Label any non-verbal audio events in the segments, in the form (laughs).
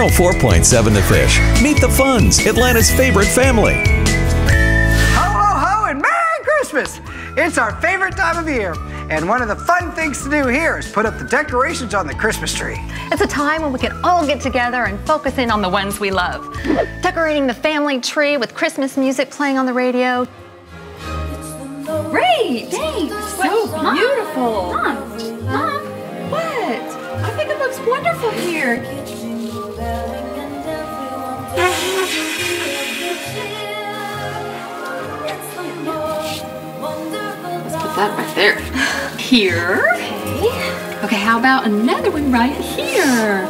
104.7 The Fish. Meet the Phunns, Atlanta's favorite family. Ho, ho, ho, and Merry Christmas! It's our favorite time of year. And one of the fun things to do here is put up the decorations on the Christmas tree. It's a time when we can all get together and focus in on the ones we love. Decorating the family tree with Christmas music playing on the radio. Great! Thanks! So beautiful! Mom! Mom! What? I think it looks wonderful here. Put that right there. (laughs) Here. Okay. Okay, how about another one right here?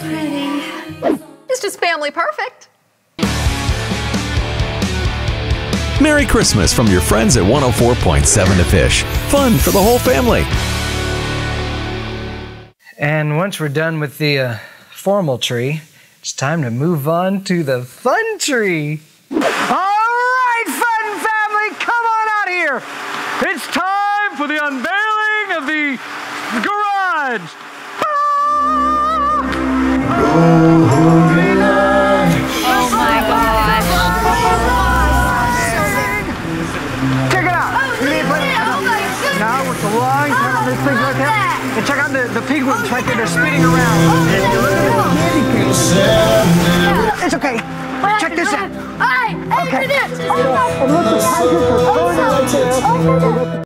Pretty. It's just family perfect. Merry Christmas from your friends at 104.7 The Fish. Fun for the whole family. And once we're done with the uh, formal tree, it's time to move on to the fun tree. All right, fun family, come on out here. It's time for the unveiling of the garage. Oh my gosh. Check it out. You need to Now with the line, turn on this thing right there. And check out the, the penguins right there, they're spinning around. For this! And look,